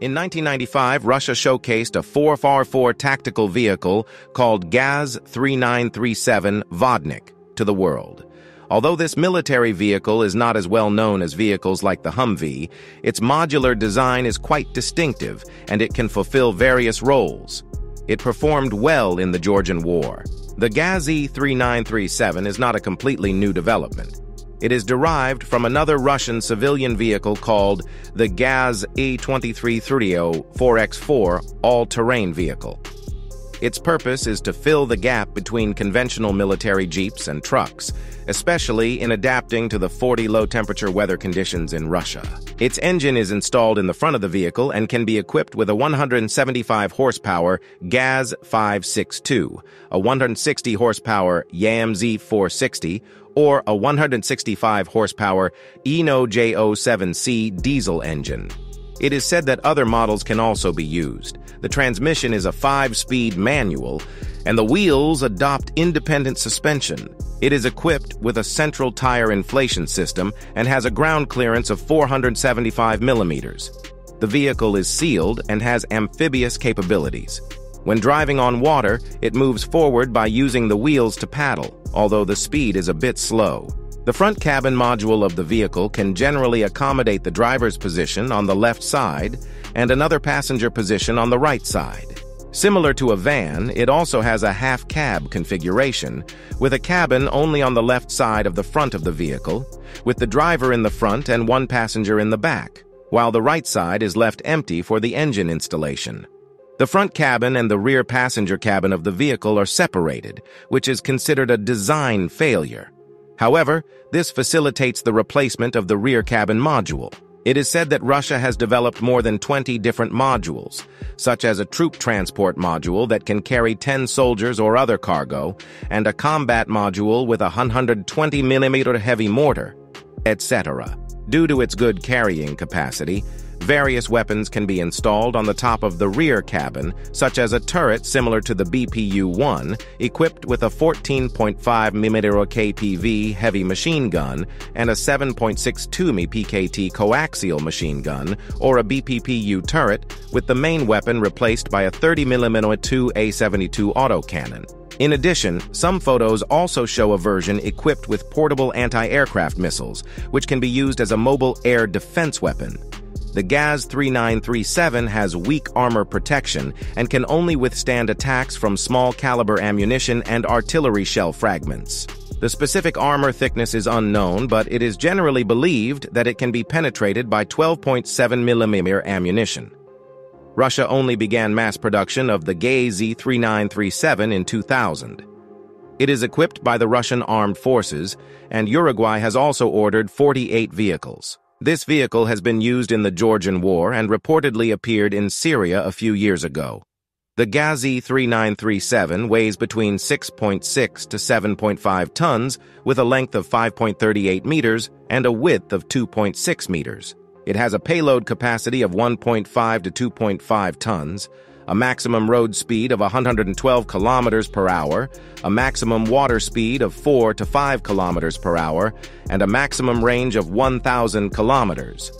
In 1995, Russia showcased a 4x4 tactical vehicle called Gaz-3937 Vodnik to the world. Although this military vehicle is not as well known as vehicles like the Humvee, its modular design is quite distinctive and it can fulfill various roles. It performed well in the Georgian War. The Gaz-3937 is not a completely new development. It is derived from another Russian civilian vehicle called the Gaz E2330 4X4 all-terrain vehicle. Its purpose is to fill the gap between conventional military jeeps and trucks, especially in adapting to the 40 low-temperature weather conditions in Russia. Its engine is installed in the front of the vehicle and can be equipped with a 175 horsepower Gaz 562, a 160 horsepower YAMZ 460, or a 165 horsepower Hino J07C diesel engine. It is said that other models can also be used. The transmission is a five-speed manual, and the wheels adopt independent suspension. It is equipped with a central tire inflation system and has a ground clearance of 475 millimeters. The vehicle is sealed and has amphibious capabilities. When driving on water, it moves forward by using the wheels to paddle, although the speed is a bit slow. The front cabin module of the vehicle can generally accommodate the driver's position on the left side and another passenger position on the right side. Similar to a van, it also has a half-cab configuration, with a cabin only on the left side of the front of the vehicle, with the driver in the front and one passenger in the back, while the right side is left empty for the engine installation. The front cabin and the rear passenger cabin of the vehicle are separated, which is considered a design failure. However, this facilitates the replacement of the rear cabin module. It is said that Russia has developed more than 20 different modules, such as a troop transport module that can carry 10 soldiers or other cargo, and a combat module with a 120mm heavy mortar, etc. Due to its good carrying capacity, Various weapons can be installed on the top of the rear cabin, such as a turret similar to the BPU-1, equipped with a 14.5 mm KPV heavy machine gun and a 7.62mm PKT coaxial machine gun, or a BPPU turret, with the main weapon replaced by a 30 mm 2A72 autocannon. In addition, some photos also show a version equipped with portable anti-aircraft missiles, which can be used as a mobile air defense weapon. The Gaz 3937 has weak armor protection and can only withstand attacks from small caliber ammunition and artillery shell fragments. The specific armor thickness is unknown, but it is generally believed that it can be penetrated by 12.7mm ammunition. Russia only began mass production of the Gaz 3937 in 2000. It is equipped by the Russian armed forces, and Uruguay has also ordered 48 vehicles. This vehicle has been used in the Georgian War and reportedly appeared in Syria a few years ago. The Ghazi 3937 weighs between 6.6 to 7.5 tons with a length of 5.38 meters and a width of 2.6 meters. It has a payload capacity of 1.5 to 2.5 tons, a maximum road speed of 112 kilometers per hour, a maximum water speed of 4 to 5 kilometers per hour, and a maximum range of 1,000 kilometers.